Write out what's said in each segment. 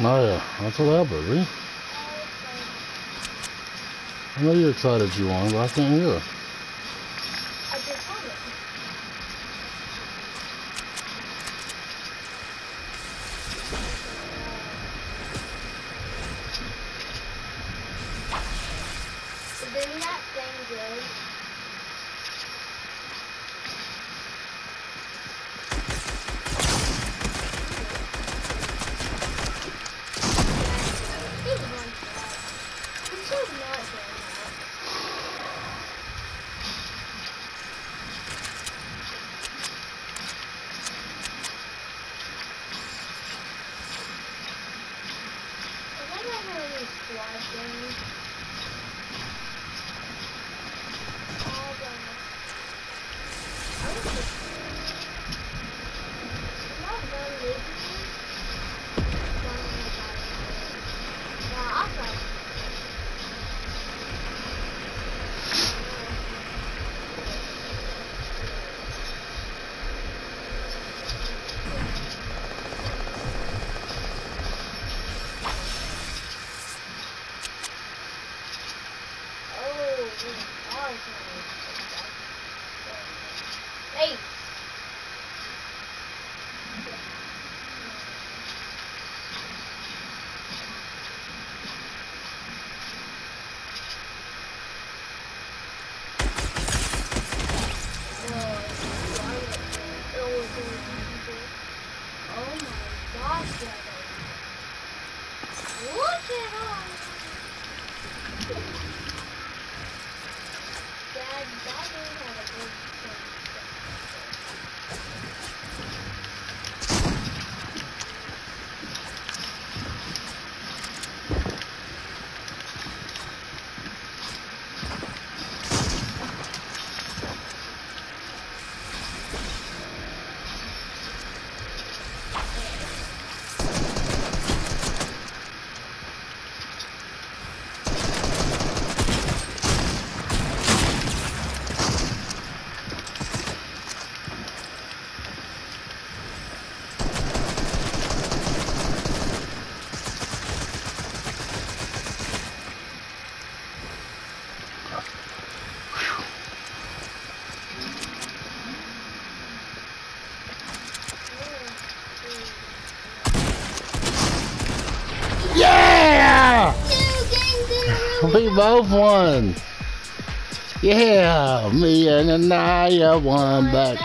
Maya, that's a baby. I know you're excited you won, but I can't hear. Oh my gosh. Look at all We both won. Yeah, me and Anaya won back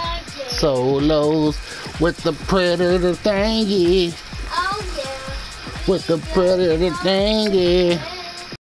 solos with the predator thingy. Oh yeah. With the predator thingy.